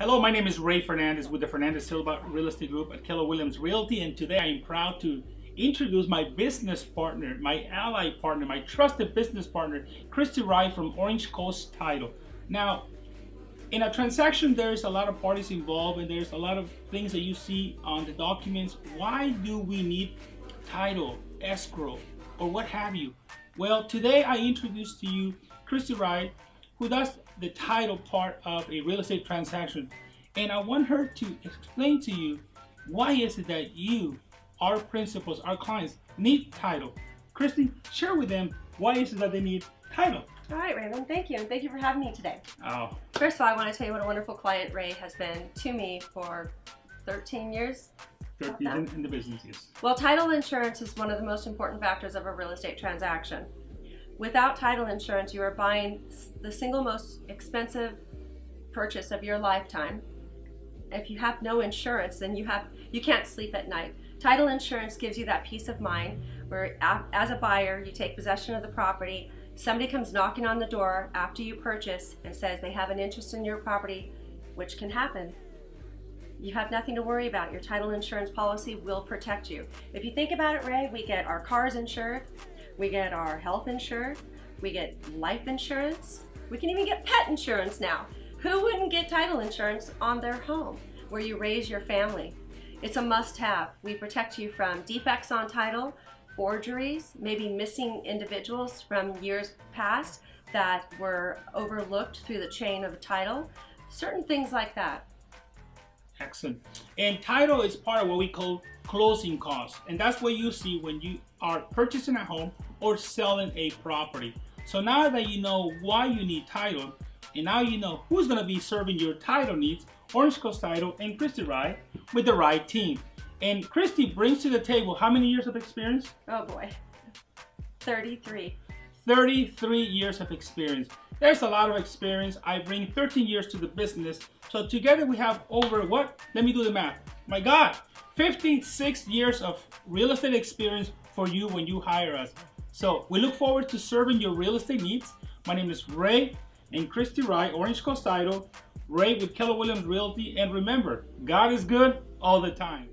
Hello, my name is Ray Fernandez with the Fernandez Silva Real Estate Group at Keller Williams Realty, and today I am proud to introduce my business partner, my ally partner, my trusted business partner, Kristi Wright from Orange Coast Title. Now, in a transaction, there's a lot of parties involved and there's a lot of things that you see on the documents. Why do we need title, escrow, or what have you? Well, today I introduce to you Kristi Wright, who does the title part of a real estate transaction. And I want her to explain to you why is it that you, our principals, our clients, need title. Kristi, share with them why is it that they need title. All right, Raymond, thank you. And thank you for having me today. Oh. First of all, I want to tell you what a wonderful client Ray has been to me for 13 years. 13 in, in the business, yes. Well, title insurance is one of the most important factors of a real estate transaction. Without title insurance, you are buying the single most expensive purchase of your lifetime. If you have no insurance, then you have you can't sleep at night. Title insurance gives you that peace of mind where as a buyer, you take possession of the property, somebody comes knocking on the door after you purchase and says they have an interest in your property, which can happen. You have nothing to worry about. Your title insurance policy will protect you. If you think about it, Ray, we get our cars insured, we get our health insured. We get life insurance. We can even get pet insurance now. Who wouldn't get title insurance on their home where you raise your family? It's a must have. We protect you from defects on title, forgeries, maybe missing individuals from years past that were overlooked through the chain of title, certain things like that. Excellent. And title is part of what we call closing costs. And that's what you see when you are purchasing a home or selling a property. So now that you know why you need title, and now you know who's gonna be serving your title needs, Orange Coast Title and Kristi Wright with the right team. And Kristi brings to the table how many years of experience? Oh boy, 33. 33 years of experience. There's a lot of experience. I bring 13 years to the business. So together we have over what? Let me do the math. My God, 56 years of real estate experience for you when you hire us. So we look forward to serving your real estate needs. My name is Ray and Kristi Wright, Orange Coast Title, Ray with Keller Williams Realty. And remember, God is good all the time.